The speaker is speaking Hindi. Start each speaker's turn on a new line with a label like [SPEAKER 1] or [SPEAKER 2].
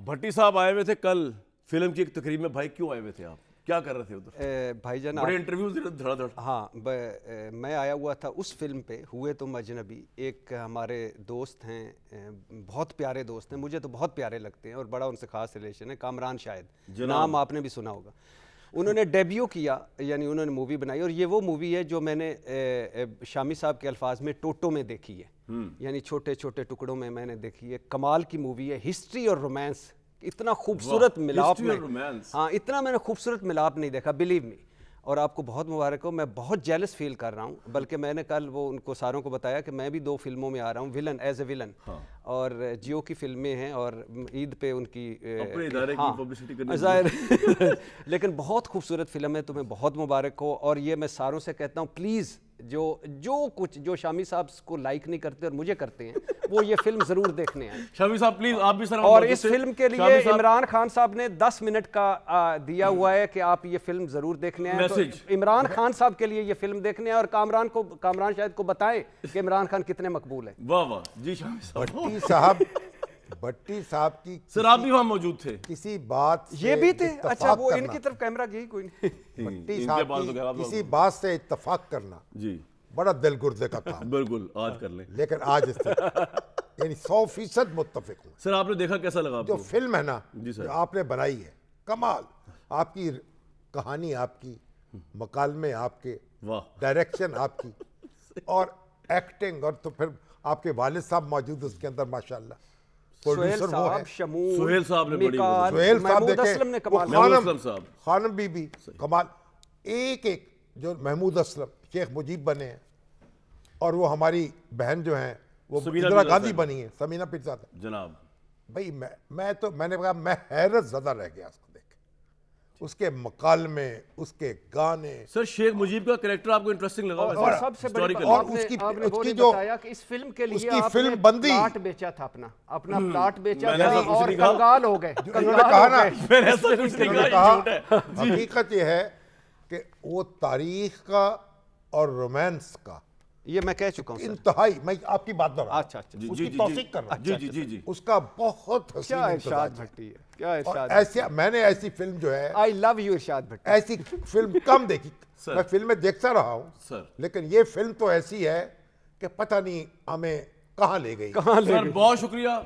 [SPEAKER 1] भट्टी साहब आए हुए थे कल फ़िल्म की एक तकरीब में भाई क्यों आए हुए थे आप? क्या कर रहे थे उधर?
[SPEAKER 2] भाई भाईजान
[SPEAKER 1] बड़े
[SPEAKER 2] इंटरव्यू
[SPEAKER 1] इंटरव्यूज़ धड़ाधड़।
[SPEAKER 2] हाँ ब, ए, मैं आया हुआ था उस फ़िल्म पे हुए तुम अजनबी एक हमारे दोस्त हैं बहुत प्यारे दोस्त हैं मुझे तो बहुत प्यारे लगते हैं और बड़ा उनसे खास रिलेशन है कामरान शायद। नाम आपने भी सुना होगा। उन्होंने डेब्यू किया यानी उन्होंने मूवी बनाई और ये वो मूवी है जो मैंने ए, ए, शामी साहब के अल्फाज में टोटो में देखी है। यानी छोटे छोटे टुकड़ों में मैंने देखी है। कमाल की मूवी है। हिस्ट्री और रोमांस इतना खूबसूरत मिलाप में। हाँ इतना मैंने खूबसूरत मिलाप नहीं देखा बिलीव मी। और आपको बहुत मुबारक हो। मैं बहुत जेलस फील कर रहा हूँ बल्कि मैंने कल वो उनको सारों को बताया कि मैं भी दो फ़िल्मों में आ रहा हूँ विलन एज ए विलन और जियो की फ़िल्में हैं और ईद पे उनकी
[SPEAKER 1] अपने इदारे की करने
[SPEAKER 2] ज़ाहिर लेकिन बहुत खूबसूरत फ़िल्म है तुम्हें बहुत मुबारक हो। और ये मैं सारों से कहता हूँ प्लीज़ जो जो कुछ जो शामी साहब को लाइक नहीं करते और मुझे करते हैं वो ये फ़िल्म ज़रूर देखने आए
[SPEAKER 1] शामी साहब प्लीज़ आप भी सर
[SPEAKER 2] और इस फ़िल्म के लिए इमरान खान साहब ने 10 मिनट का आ, दिया हुआ है कि आप ये फ़िल्म ज़रूर देखने आए
[SPEAKER 1] Message.
[SPEAKER 2] तो इमरान खान साहब के लिए ये फ़िल्म देखने आए और कामरान को कामरान शायद को बताएँ कि इमरान खान कितने मकबूल है।
[SPEAKER 1] वाह वाह। जी शामी साहब
[SPEAKER 3] भट्टी साहब की
[SPEAKER 1] सर आप भी वहाँ मौजूद थे।
[SPEAKER 3] किसी बात
[SPEAKER 2] ये भी थे? अच्छा वो इनकी तरफ़ कैमरा गई कोई नहीं।
[SPEAKER 3] भट्टी साहब
[SPEAKER 1] तो
[SPEAKER 3] की
[SPEAKER 1] लोग-
[SPEAKER 3] किसी बात से इत्तफाक करना।
[SPEAKER 1] जी।
[SPEAKER 3] बड़ा दिल गुर्दे का काम।
[SPEAKER 1] बिल्कुल आज कर लें।
[SPEAKER 3] लेकिन आज इससे यानी सौ फ़ीसद मुत्तफिक हूँ
[SPEAKER 1] सर आपने देखा कैसा लगा
[SPEAKER 3] जो फ़िल्म है ना
[SPEAKER 1] जी सर।
[SPEAKER 3] आपने बनाई है कमाल। आपकी कहानी आपकी मकालमे आपके
[SPEAKER 1] वाह।
[SPEAKER 3] डायरेक्शन आपकी और एक्टिंग और तो फिर आपके वालिद साहब मौजूद उसके अंदर माशाल्लाह। प्रोड्यूसर वो है।
[SPEAKER 1] सुहेल साहब ने बड़ी
[SPEAKER 3] सुहेल साहब देखें खानम
[SPEAKER 1] साहब।
[SPEAKER 3] खानम बीबी कमाल। एक एक जो महमूद असलम शेख मुजीब बने हैं और वो हमारी बहन जो हैं वो इंदिरा गांधी बनी है समीना पिर्जा साहब।
[SPEAKER 1] जनाब।
[SPEAKER 3] भाई मैं मैं तो मैंने कहा मैं हैरत ज़्यादा रह गया। उसके मकालमे उसके गाने।
[SPEAKER 1] सर शेख मुजीब का कैरेक्टर आपको इंटरेस्टिंग लगा
[SPEAKER 2] और, और सबसे बड़ी बात
[SPEAKER 3] और उसकी-
[SPEAKER 2] आपने
[SPEAKER 3] उसकी जो-
[SPEAKER 2] बताया कि इस फ़िल्म के लिए
[SPEAKER 3] उसकी
[SPEAKER 2] आपने
[SPEAKER 3] फ़िल्म बंदी।
[SPEAKER 2] प्लाट बेचा था अपना। अपना प्लाट बेचा था और कंगाल हो गए।
[SPEAKER 3] उन्होंने कहा ना
[SPEAKER 1] मैंने ऐसा कुछ नहीं कहा
[SPEAKER 3] कहा
[SPEAKER 1] झूठ है।
[SPEAKER 3] हकीकत यह है कि वो तारीख का और रोमांस का
[SPEAKER 2] ये मैं कह चुका हूँ
[SPEAKER 3] इंतहाई मैं आपकी बात दोहरा
[SPEAKER 2] अच्छा अच्छा।
[SPEAKER 1] जी
[SPEAKER 3] उसकी
[SPEAKER 1] जी
[SPEAKER 3] तौसीक कर रहा
[SPEAKER 1] जी जी जी जी।
[SPEAKER 3] उसका बहुत हसीन
[SPEAKER 2] क्या इरशाद भट्टी है क्या इरशाद
[SPEAKER 3] ऐसे मैंने ऐसी फ़िल्म जो है
[SPEAKER 2] आई लव यू इरशाद भट्टी।
[SPEAKER 3] ऐसी फ़िल्म कम देखी। मैं फ़िल्में देखता रहा हूँ लेकिन ये फ़िल्म तो ऐसी है कि पता नहीं हमें कहाँ ले गई।
[SPEAKER 2] कहाँ ले
[SPEAKER 1] गई? बहुत शुक्रिया।